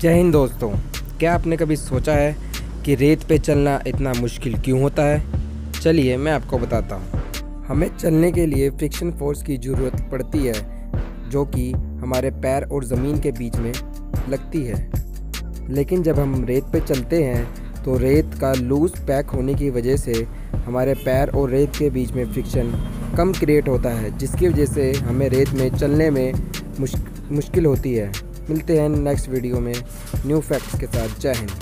जय हिंद दोस्तों। क्या आपने कभी सोचा है कि रेत पे चलना इतना मुश्किल क्यों होता है? चलिए मैं आपको बताता हूँ। हमें चलने के लिए फ्रिक्शन फोर्स की ज़रूरत पड़ती है, जो कि हमारे पैर और ज़मीन के बीच में लगती है। लेकिन जब हम रेत पे चलते हैं तो रेत का लूज़ पैक होने की वजह से हमारे पैर और रेत के बीच में फ्रिक्शन कम क्रिएट होता है, जिसकी वजह से हमें रेत में चलने में मुश्किल होती है। मिलते हैं नेक्स्ट वीडियो में। न्यू फैक्ट्स के साथ। जय हिंद।